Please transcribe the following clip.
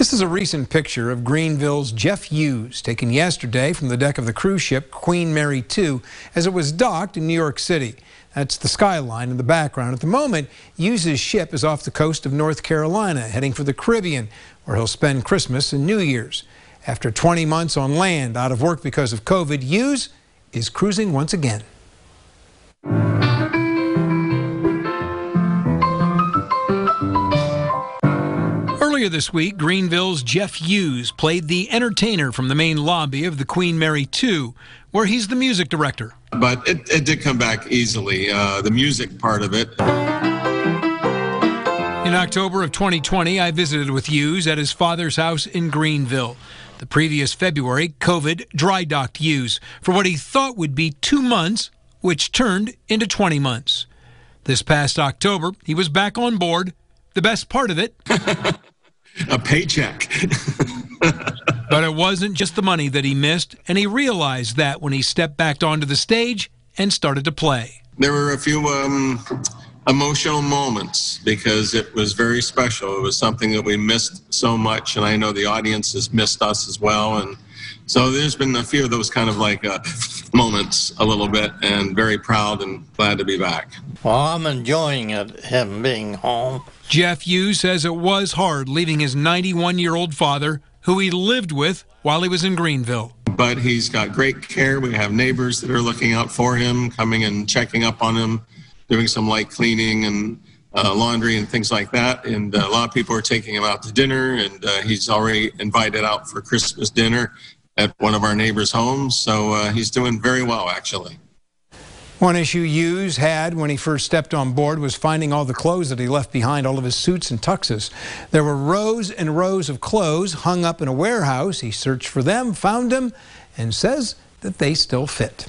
This is a recent picture of Greenville's Jeff Hughes taken yesterday from the deck of the cruise ship Queen Mary II as it was docked in New York City. That's the skyline in the background. At the moment, Hughes' ship is off the coast of North Carolina, heading for the Caribbean, where he'll spend Christmas and New Year's. After 20 months on land, out of work because of COVID, Hughes is cruising once again. Earlier this week, Greenville's Jeff Hughes played the entertainer from the main lobby of the Queen Mary II, where he's the music director. But it, it did come back easily, uh, the music part of it. In October of 2020, I visited with Hughes at his father's house in Greenville. The previous February, COVID dry docked Hughes for what he thought would be two months, which turned into 20 months. This past October, he was back on board. The best part of it a paycheck. but it wasn't just the money that he missed, and he realized that when he stepped back onto the stage and started to play. There were a few um, emotional moments because it was very special. It was something that we missed so much, and I know the audience has missed us as well. And so there's been a few of those kind of like uh, moments a little bit, and very proud and glad to be back. Well, I'm enjoying it, him being home. Jeff Hughes says it was hard leaving his 91 year old father, who he lived with while he was in Greenville. But he's got great care. We have neighbors that are looking out for him, coming and checking up on him, doing some light cleaning and uh, laundry and things like that. And uh, a lot of people are taking him out to dinner, and uh, he's already invited out for Christmas dinner at one of our neighbors' homes. So uh, he's doing very well, actually. One issue Hughes had when he first stepped on board was finding all the clothes that he left behind, all of his suits and tuxes. There were rows and rows of clothes hung up in a warehouse. He searched for them, found them, and says that they still fit.